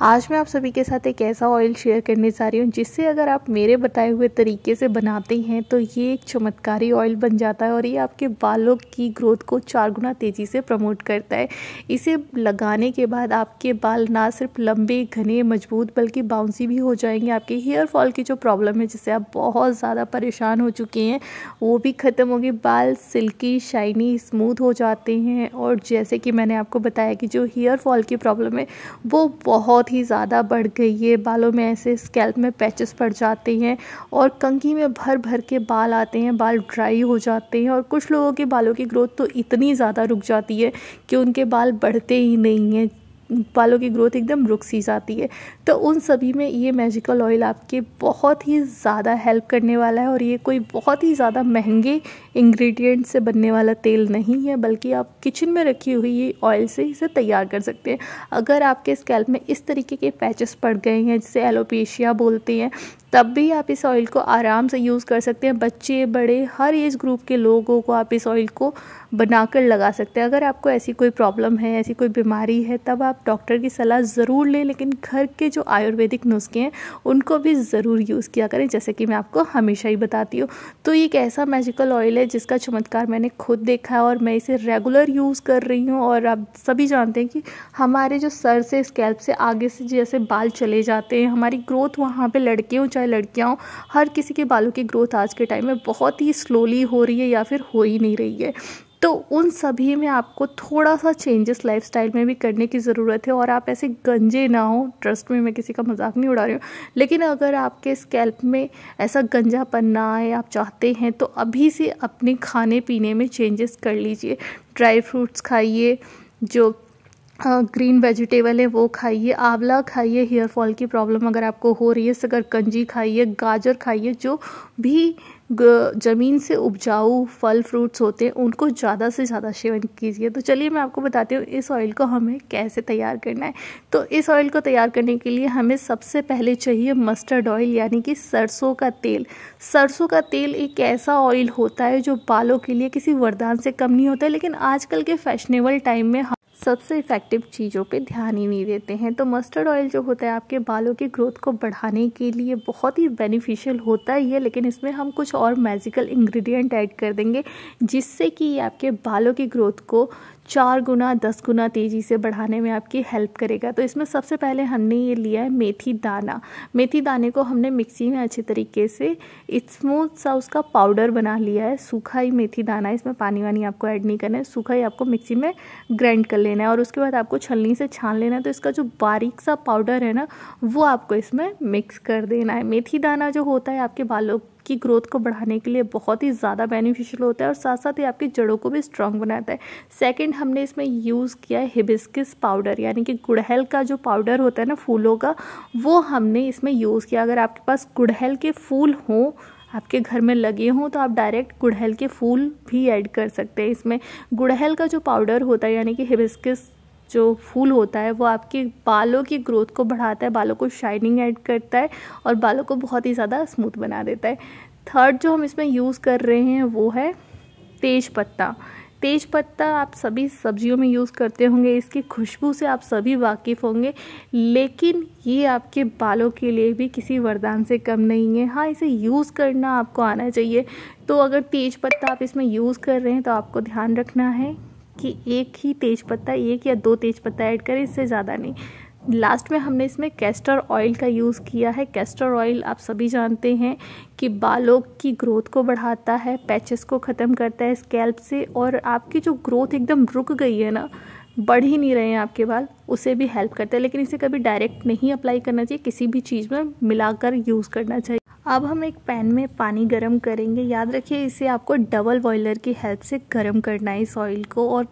आज मैं आप सभी के साथ एक ऐसा ऑयल शेयर करने जा रही हूँ, जिससे अगर आप मेरे बताए हुए तरीके से बनाते हैं तो ये एक चमत्कारी ऑयल बन जाता है और ये आपके बालों की ग्रोथ को चार गुना तेज़ी से प्रमोट करता है। इसे लगाने के बाद आपके बाल ना सिर्फ़ लंबे, घने, मज़बूत, बल्कि बाउंसी भी हो जाएँगे। आपके हेयर फॉल की जो प्रॉब्लम है, जिससे आप बहुत ज़्यादा परेशान हो चुके हैं, वो भी ख़त्म होगी। बाल सिल्की शाइनी स्मूथ हो जाते हैं और जैसे कि मैंने आपको बताया कि जो हेयर फॉल की प्रॉब्लम है, वो बहुत बहुत ही ज़्यादा बढ़ गई है। बालों में ऐसे स्कैल्प में पैचेस पड़ जाते हैं और कंघी में भर भर के बाल आते हैं, बाल ड्राई हो जाते हैं और कुछ लोगों के बालों की ग्रोथ तो इतनी ज़्यादा रुक जाती है कि उनके बाल बढ़ते ही नहीं हैं। बालों की ग्रोथ एकदम रुक सी जाती है। तो उन सभी में ये मैजिकल ऑयल आपके बहुत ही ज़्यादा हेल्प करने वाला है और ये कोई बहुत ही ज़्यादा महँगे इंग्रेडिएंट से बनने वाला तेल नहीं है, बल्कि आप किचन में रखी हुई ये ऑयल से इसे तैयार कर सकते हैं। अगर आपके स्कैल्प में इस तरीके के पैचेस पड़ गए हैं, जिसे एलोपेशिया बोलते हैं तब भी आप इस ऑयल को आराम से यूज़ कर सकते हैं। बच्चे, बड़े, हर एज ग्रुप के लोगों को आप इस ऑयल को बनाकर लगा सकते हैं। अगर आपको ऐसी कोई प्रॉब्लम है, ऐसी कोई बीमारी है, तब आप डॉक्टर की सलाह ज़रूर लें, लेकिन घर के जो आयुर्वेदिक नुस्खे हैं, उनको भी ज़रूर यूज़ किया करें, जैसे कि मैं आपको हमेशा ही बताती हूँ। तो ये एक ऐसा मैजिकल ऑयल है, जिसका चमत्कार मैंने खुद देखा है और मैं इसे रेगुलर यूज़ कर रही हूँ और आप सभी जानते हैं कि हमारे जो सर से स्कैल्प से आगे से जैसे बाल चले जाते हैं, हमारी ग्रोथ वहाँ पर लड़के हों चाहे लड़कियाँ हों हर किसी के बालों की ग्रोथ आज के टाइम में बहुत ही स्लोली हो रही है या फिर हो ही नहीं रही है। तो उन सभी में आपको थोड़ा सा चेंजेस लाइफस्टाइल में भी करने की ज़रूरत है और आप ऐसे गंजे ना हो ट्रस्ट में मैं किसी का मज़ाक नहीं उड़ा रही हूँ। लेकिन अगर आपके स्कैल्प में ऐसा गंजापन ना आए, आप चाहते हैं तो अभी से अपने खाने पीने में चेंजेस कर लीजिए। ड्राई फ्रूट्स खाइए, जो ग्रीन वेजिटेबल है, वो खाइए, आंवला खाइए हेयर फॉल की प्रॉब्लम अगर आपको हो रही है सकरकंजी खाइए, गाजर खाइए, जो भी ज़मीन से उपजाऊ फल फ्रूट्स होते हैं, उनको ज़्यादा से ज़्यादा सेवन कीजिए। तो चलिए मैं आपको बताती हूँ, इस ऑयल को हमें कैसे तैयार करना है। तो इस ऑयल को तैयार करने के लिए हमें सबसे पहले चाहिए मस्टर्ड ऑयल यानी कि सरसों का तेल। सरसों का तेल एक ऐसा ऑयल होता है, जो बालों के लिए किसी वरदान से कम नहीं होता है, लेकिन आजकल के फैशनेबल टाइम में सबसे इफ़ेक्टिव चीज़ों पे ध्यान ही नहीं देते हैं। तो मस्टर्ड ऑयल जो होता है, आपके बालों की ग्रोथ को बढ़ाने के लिए बहुत ही बेनिफिशियल होता ही है, लेकिन इसमें हम कुछ और मैजिकल इंग्रेडिएंट ऐड कर देंगे, जिससे कि आपके बालों की ग्रोथ को चार गुना, दस गुना तेज़ी से बढ़ाने में आपकी हेल्प करेगा। तो इसमें सबसे पहले हमने ये लिया है मेथी दाना। मेथी दाने को हमने मिक्सी में अच्छे तरीके से स्मूथ सा उसका पाउडर बना लिया है। सूखा ही मेथी दाना है, इसमें पानी वानी आपको ऐड नहीं करना है। सूखा ही आपको मिक्सी में ग्राइंड कर लेना है और उसके बाद आपको छलनी से छान लेना है। तो इसका जो बारीक सा पाउडर है ना, वो आपको इसमें मिक्स कर देना है। मेथी दाना जो होता है, आपके बालों की ग्रोथ को बढ़ाने के लिए बहुत ही ज़्यादा बेनिफिशियल होता है और साथ साथ ही आपकी जड़ों को भी स्ट्रांग बनाता है। सेकंड हमने इसमें यूज़ किया है हिबिस्किस पाउडर यानी कि गुड़हल का जो पाउडर होता है ना फूलों का, वो हमने इसमें यूज़ किया। अगर आपके पास गुड़हल के फूल हों, आपके घर में लगे हों तो आप डायरेक्ट गुड़हल के फूल भी ऐड कर सकते हैं इसमें। गुड़हल का जो पाउडर होता है, यानी कि हिबिस्किस जो फूल होता है वो आपके बालों की ग्रोथ को बढ़ाता है, बालों को शाइनिंग ऐड करता है और बालों को बहुत ही ज़्यादा स्मूथ बना देता है। थर्ड जो हम इसमें यूज़ कर रहे हैं वो है तेज पत्ता। तेज पत्ता आप सभी सब्जियों में यूज़ करते होंगे, इसकी खुशबू से आप सभी वाकिफ़ होंगे, लेकिन ये आपके बालों के लिए भी किसी वरदान से कम नहीं है। हाँ इसे यूज़ करना आपको आना चाहिए। तो अगर तेज पत्ता आप इसमें यूज़ कर रहे हैं तो आपको ध्यान रखना है। कि एक ही तेज पत्ता, एक या दो तेज पत्ता ऐड करें, इससे ज़्यादा नहीं। लास्ट में हमने इसमें कैस्टर ऑयल का यूज़ किया है। कैस्टर ऑयल आप सभी जानते हैं कि बालों की ग्रोथ को बढ़ाता है पैचेस को ख़त्म करता है स्कैल्प से और आपकी जो ग्रोथ एकदम रुक गई है ना, बढ़ ही नहीं रहे हैं आपके बाल, उसे भी हेल्प करता है। लेकिन इसे कभी डायरेक्ट नहीं अप्लाई करना चाहिए, किसी भी चीज़ में मिलाकर यूज़ करना चाहिए। अब हम एक पैन में पानी गर्म करेंगे। याद रखिए, इसे आपको डबल बॉयलर की हेल्प से गर्म करना है इस ऑयल को और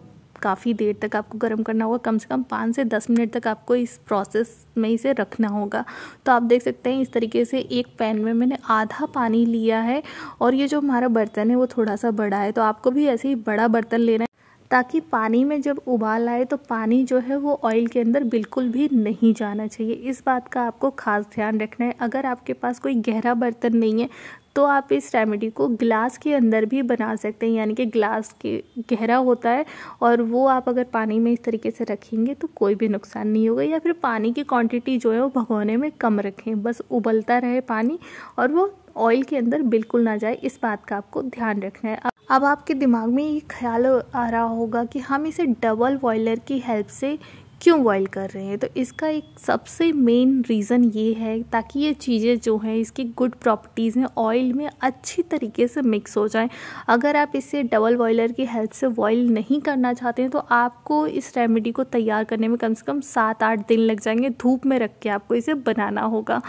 काफ़ी देर तक आपको गर्म करना होगा। कम से कम पाँच से दस मिनट तक आपको इस प्रोसेस में इसे रखना होगा। तो आप देख सकते हैं, इस तरीके से एक पैन में मैंने आधा पानी लिया है और ये जो हमारा बर्तन है, वो थोड़ा सा बड़ा है। तो आपको भी ऐसे ही बड़ा बर्तन लेना है ताकि पानी में जब उबाल आए तो पानी जो है, वो ऑयल के अंदर बिल्कुल भी नहीं जाना चाहिए। इस बात का आपको खास ध्यान रखना है। अगर आपके पास कोई गहरा बर्तन नहीं है तो आप इस रेमेडी को ग्लास के अंदर भी बना सकते हैं, यानी कि ग्लास के गहरा होता है और वो आप अगर पानी में इस तरीके से रखेंगे तो कोई भी नुकसान नहीं होगा या फिर पानी की क्वांटिटी जो है वो भगोने में कम रखें। बस उबलता रहे पानी और वो ऑयल के अंदर बिल्कुल ना जाए। इस बात का आपको ध्यान रखना है। अब आपके दिमाग में ये ख्याल आ रहा होगा कि हम इसे डबल बॉयलर की हेल्प से क्यों बॉईल कर रहे हैं? तो इसका एक सबसे मेन रीज़न ये है ताकि ये चीज़ें जो हैं, इसकी गुड प्रॉपर्टीज़ हैं ऑयल में अच्छी तरीके से मिक्स हो जाएँ। अगर आप इसे डबल बॉयलर की हेल्प से बॉईल नहीं करना चाहते हैं तो आपको इस रेमेडी को तैयार करने में कम से कम सात आठ दिन लग जाएँगे। धूप में रख के आपको इसे बनाना होगा।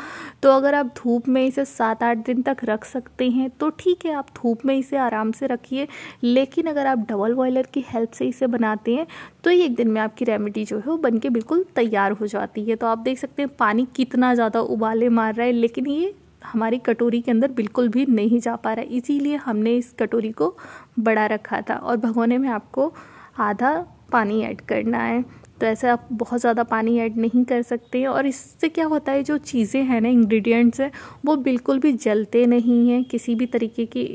तो अगर आप धूप में इसे सात आठ दिन तक रख सकते हैं तो ठीक है, आप धूप में इसे आराम से रखिए। लेकिन अगर आप डबल बॉयलर की हेल्प से इसे बनाते हैं तो एक दिन में आपकी रेमेडी जो है वो बन के बिल्कुल तैयार हो जाती है। तो आप देख सकते हैं, पानी कितना ज़्यादा उबाले मार रहा है, लेकिन ये हमारी कटोरी के अंदर बिल्कुल भी नहीं जा पा रहा है। इसीलिए हमने इस कटोरी को बड़ा रखा था और भगोने में आपको आधा पानी ऐड करना है। तो ऐसे आप बहुत ज़्यादा पानी ऐड नहीं कर सकते हैं और इससे क्या होता है, जो चीज़ें हैं ना, इंग्रेडिएंट्स हैं, वो बिल्कुल भी जलते नहीं हैं, किसी भी तरीके की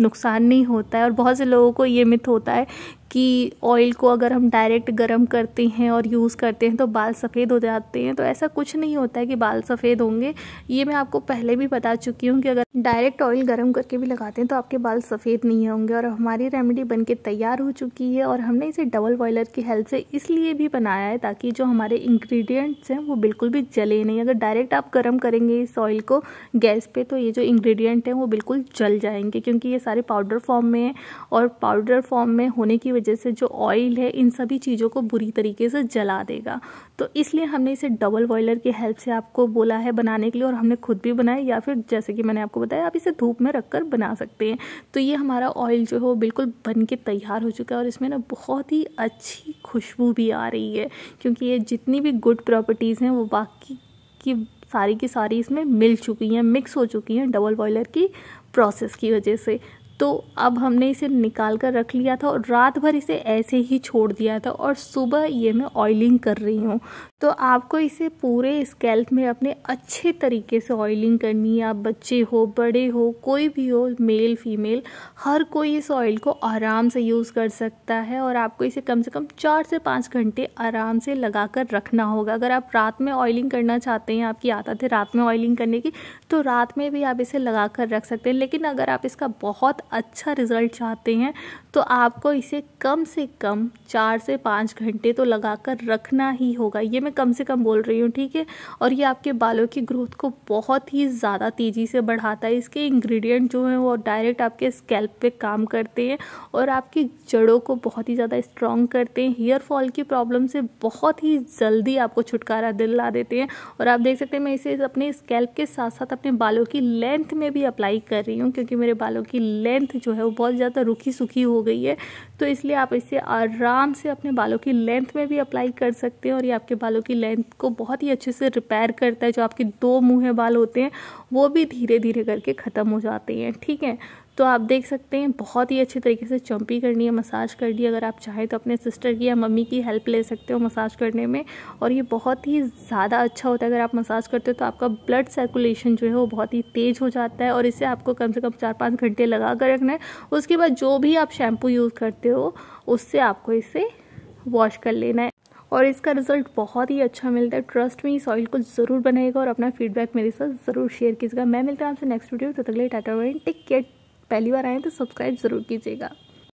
नुकसान नहीं होता है। और बहुत से लोगों को ये मिथ होता है कि ऑयल को अगर हम डायरेक्ट गर्म करते हैं और यूज़ करते हैं तो बाल सफ़ेद हो जाते हैं। तो ऐसा कुछ नहीं होता है कि बाल सफ़ेद होंगे। ये मैं आपको पहले भी बता चुकी हूँ कि अगर डायरेक्ट ऑयल गर्म करके भी लगाते हैं तो आपके बाल सफ़ेद नहीं होंगे और हमारी रेमेडी बन के तैयार हो चुकी है और हमने इसे डबल बॉयलर की हेल्प से इसलिए भी बनाया है ताकि जो हमारे इंग्रेडिएंट्स हैं, वो बिल्कुल भी जले नहीं। अगर डायरेक्ट आप गर्म करेंगे इस ऑयल को गैस पे तो ये जो इंग्रेडिएंट हैं, वो बिल्कुल जल जाएँगे। क्योंकि ये सारे पाउडर फॉर्म में हैं और पाउडर फॉर्म में होने की वजह से जो ऑयल है, इन सभी चीज़ों को बुरी तरीके से जला देगा। तो इसलिए हमने इसे डबल बॉयलर की हेल्प से आपको बोला है बनाने के लिए और हमने खुद भी बनाया या फिर जैसे कि मैंने आपको बताया, आप इसे धूप में रख कर बना सकते हैं। तो ये हमारा ऑयल जो है बिल्कुल बन के तैयार हो चुका है और इसमें ना बहुत ही अच्छी खुशबू भी आ रही है, क्योंकि ये जितनी भी गुड प्रॉपर्टीज़ हैं, वो बाकी की सारी की सारी इसमें मिल चुकी हैं मिक्स हो चुकी हैं डबल बॉयलर की प्रोसेस की वजह से। तो अब हमने इसे निकाल कर रख लिया था और रात भर इसे ऐसे ही छोड़ दिया था और सुबह ये मैं ऑयलिंग कर रही हूँ। तो आपको इसे पूरे स्कैल्प में अपने अच्छे तरीके से ऑयलिंग करनी है। आप बच्चे हो, बड़े हो, कोई भी हो मेल फीमेल हर कोई इस ऑयल को आराम से यूज़ कर सकता है और आपको इसे कम से कम चार से पाँच घंटे आराम से लगा कर रखना होगा। अगर आप रात में ऑयलिंग करना चाहते हैं, आपकी आदत है रात में ऑयलिंग करने की तो रात में भी आप इसे लगा कर रख सकते हैं। लेकिन अगर आप इसका बहुत अच्छा रिज़ल्ट चाहते हैं तो आपको इसे कम से कम चार से पाँच घंटे तो लगा कर रखना ही होगा। ये मैं कम से कम बोल रही हूँ, ठीक है? और ये आपके बालों की ग्रोथ को बहुत ही ज़्यादा तेज़ी से बढ़ाता है। इसके इंग्रेडिएंट जो हैं, वो डायरेक्ट आपके स्कैल्प पे काम करते हैं और आपकी जड़ों को बहुत ही ज़्यादा स्ट्रॉन्ग करते हैं। हेयर फॉल की प्रॉब्लम से बहुत ही जल्दी आपको छुटकारा दिला देते हैं और आप देख सकते हैं, मैं इसे अपने स्कैल्प के साथ साथ अपने बालों की लेंथ में भी अप्लाई कर रही हूँ, क्योंकि मेरे बालों की लेंथ जो है वो बहुत ज़्यादा रुखी सुखी हो गई है। तो इसलिए आप इसे आराम से अपने बालों की लेंथ में भी अप्लाई कर सकते हैं और ये आपके बालों की लेंथ को बहुत ही अच्छे से रिपेयर करता है। जो आपके दो मुँह बाल होते हैं वो भी धीरे धीरे करके ख़त्म हो जाते हैं, ठीक है? तो आप देख सकते हैं, बहुत ही अच्छे तरीके से चंपी करनी है, मसाज करनी है। अगर आप चाहें तो अपने सिस्टर की या मम्मी की हेल्प ले सकते हो मसाज करने में। और ये बहुत ही ज़्यादा अच्छा होता है, अगर आप मसाज करते हो तो आपका ब्लड सर्कुलेशन जो है वो बहुत ही तेज़ हो जाता है और इसे आपको कम से कम चार पाँच घंटे लगा कर रखना है। उसके बाद जो भी आप शैम्पू यूज़ करते हो, उससे आपको इसे वॉश कर लेना है। और इसका रिज़ल्ट बहुत ही अच्छा मिलता है। ट्रस्ट में इस ऑयल को ज़रूर बनाएगा और अपना फीडबैक मेरे साथ ज़रूर शेयर कीजिएगा। मैं मिलता हूँ आपसे नेक्स्ट वीडियो तो तक टाटा टेक केयर पहली बार आए तो सब्सक्राइब ज़रूर कीजिएगा।